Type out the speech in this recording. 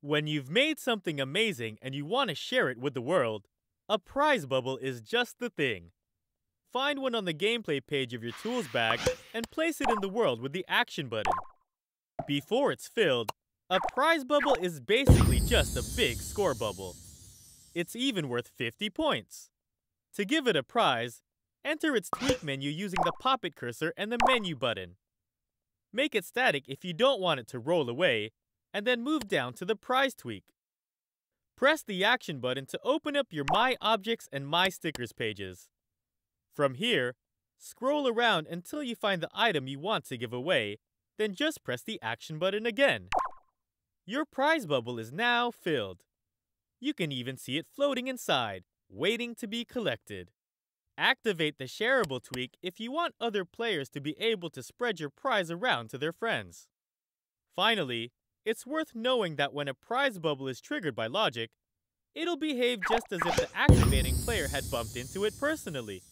When you've made something amazing and you want to share it with the world, a prize bubble is just the thing. Find one on the gameplay page of your tools bag and place it in the world with the action button. Before it's filled, a prize bubble is basically just a big score bubble. It's even worth 50 points. To give it a prize, enter its tweak menu using the pop-it cursor and the menu button. Make it static if you don't want it to roll away, and then move down to the prize tweak. Press the action button to open up your My Objects and My Stickers pages. From here, scroll around until you find the item you want to give away, then just press the action button again. Your prize bubble is now filled. You can even see it floating inside, waiting to be collected. Activate the shareable tweak if you want other players to be able to spread your prize around to their friends. Finally, it's worth knowing that when a prize bubble is triggered by logic, it'll behave just as if the activating player had bumped into it personally.